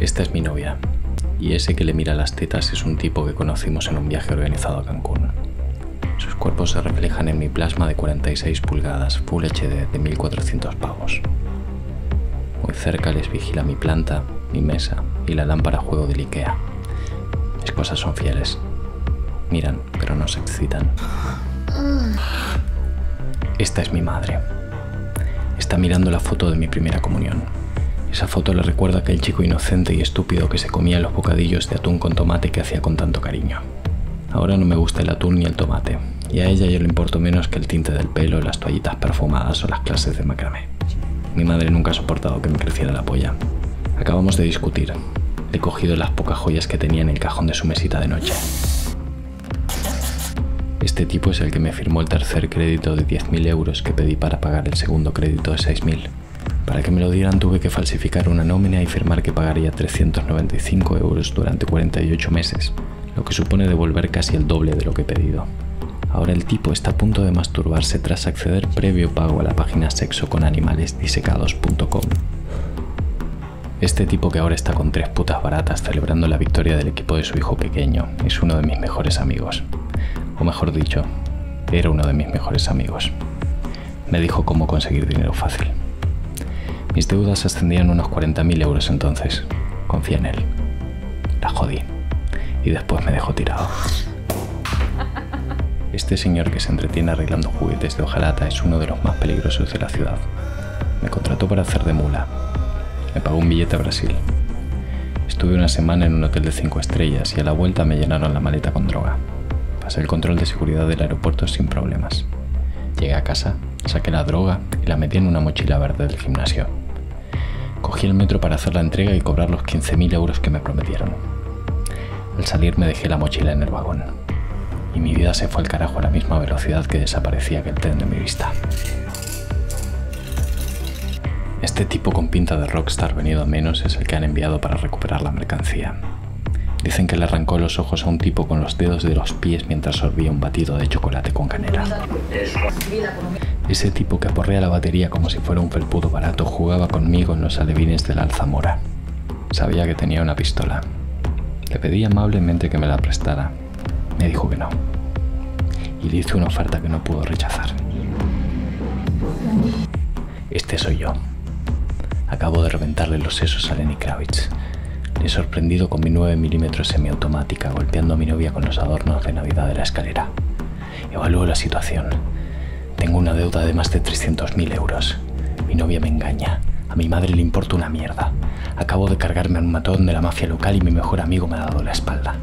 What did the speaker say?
Esta es mi novia, y ese que le mira las tetas es un tipo que conocimos en un viaje organizado a Cancún. Sus cuerpos se reflejan en mi plasma de 46 pulgadas, Full HD de 1400 pavos. Muy cerca les vigila mi planta, mi mesa y la lámpara juego del Ikea. Mis cosas son fieles. Miran, pero no se excitan. Esta es mi madre. Está mirando la foto de mi primera comunión. Esa foto le recuerda a aquel chico inocente y estúpido que se comía los bocadillos de atún con tomate que hacía con tanto cariño. Ahora no me gusta el atún ni el tomate, y a ella yo le importo menos que el tinte del pelo, las toallitas perfumadas o las clases de macramé. Mi madre nunca ha soportado que me creciera la polla. Acabamos de discutir. He cogido las pocas joyas que tenía en el cajón de su mesita de noche. Este tipo es el que me firmó el tercer crédito de 10.000 euros que pedí para pagar el segundo crédito de 6.000. Para que me lo dieran tuve que falsificar una nómina y firmar que pagaría 395 euros durante 48 meses, lo que supone devolver casi el doble de lo que he pedido. Ahora el tipo está a punto de masturbarse tras acceder previo pago a la página sexoconanimalesdisecados.com. Este tipo que ahora está con tres putas baratas celebrando la victoria del equipo de su hijo pequeño es uno de mis mejores amigos. O mejor dicho, era uno de mis mejores amigos. Me dijo cómo conseguir dinero fácil. Mis deudas ascendían unos 40.000 euros entonces. Confía en él. La jodí. Y después me dejó tirado. Este señor que se entretiene arreglando juguetes de hojalata es uno de los más peligrosos de la ciudad. Me contrató para hacer de mula. Me pagó un billete a Brasil. Estuve una semana en un hotel de 5 estrellas y a la vuelta me llenaron la maleta con droga. Pasé el control de seguridad del aeropuerto sin problemas. Llegué a casa, saqué la droga y la metí en una mochila verde del gimnasio. Cogí el metro para hacer la entrega y cobrar los 15.000 euros que me prometieron. Al salir me dejé la mochila en el vagón. Y mi vida se fue al carajo a la misma velocidad que desaparecía aquel tren de mi vista. Este tipo con pinta de rockstar venido a menos es el que han enviado para recuperar la mercancía. Dicen que le arrancó los ojos a un tipo con los dedos de los pies mientras sorbía un batido de chocolate con canela. Ese tipo que aporrea la batería como si fuera un felpudo barato jugaba conmigo en los alevines de la Alzamora. Sabía que tenía una pistola. Le pedí amablemente que me la prestara. Me dijo que no. Y le hice una oferta que no pudo rechazar. Este soy yo. Acabo de reventarle los sesos a Lenny Kravitz. He sorprendido con mi 9 milímetros semiautomática golpeando a mi novia con los adornos de Navidad de la escalera. Evalúo la situación. Tengo una deuda de más de 300.000 euros. Mi novia me engaña. A mi madre le importa una mierda. Acabo de cargarme a un matón de la mafia local y mi mejor amigo me ha dado la espalda.